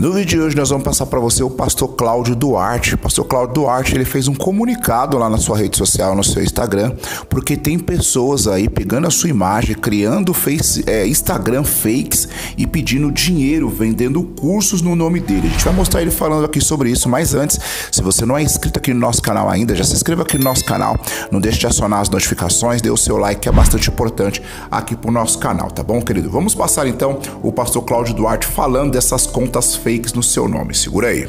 No vídeo de hoje nós vamos passar para você o pastor Cláudio Duarte. O pastor Cláudio Duarte ele fez um comunicado lá na sua rede social, no seu Instagram, porque tem pessoas aí pegando a sua imagem, criando face, é, Instagram fakes e pedindo dinheiro, vendendo cursos no nome dele. A gente vai mostrar ele falando aqui sobre isso, mas antes, se você não é inscrito aqui no nosso canal ainda, já se inscreva aqui no nosso canal. Não deixe de acionar as notificações, dê o seu like que é bastante importante aqui pro nosso canal, tá bom, querido? Vamos passar então o pastor Cláudio Duarte falando dessas contas fakes fakes no seu nome. Segura aí.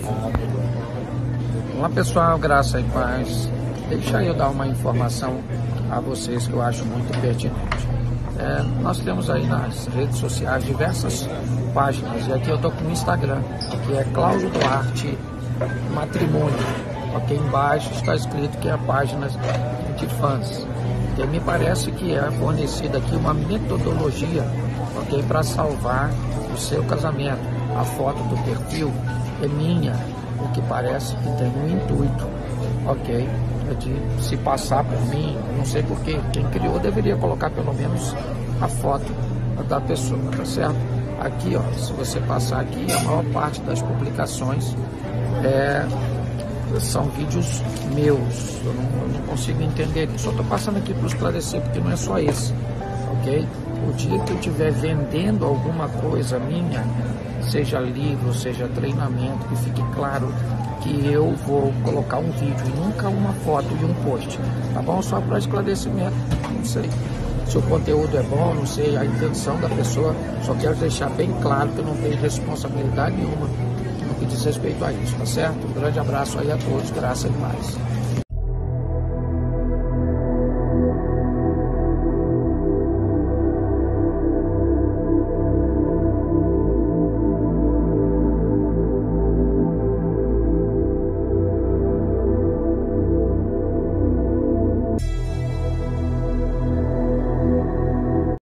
Olá pessoal, graça e paz. Deixa eu dar uma informação a vocês que eu acho muito pertinente. É, nós temos aí nas redes sociais diversas páginas, e aqui eu estou com o Instagram, que é Cláudio Duarte Matrimônio. Aqui embaixo está escrito que é a página de fãs. E me parece que é fornecida aqui uma metodologia ok, para salvar o seu casamento a foto do perfil é minha, o que parece que tem um intuito, ok? É de se passar por mim, não sei porquê. Quem criou deveria colocar pelo menos a foto da pessoa, tá certo? Aqui, ó, se você passar aqui, a maior parte das publicações é, são vídeos meus. Eu não, eu não consigo entender. Só estou passando aqui para esclarecer, porque não é só esse, ok? O dia que eu estiver vendendo alguma coisa minha, seja livro, seja treinamento, que fique claro que eu vou colocar um vídeo e nunca uma foto e um post, tá bom? Só para esclarecimento, não sei se o conteúdo é bom, não sei a intenção da pessoa, só quero deixar bem claro que eu não tenho responsabilidade nenhuma no que diz respeito a isso, tá certo? Um grande abraço aí a todos, graças e paz.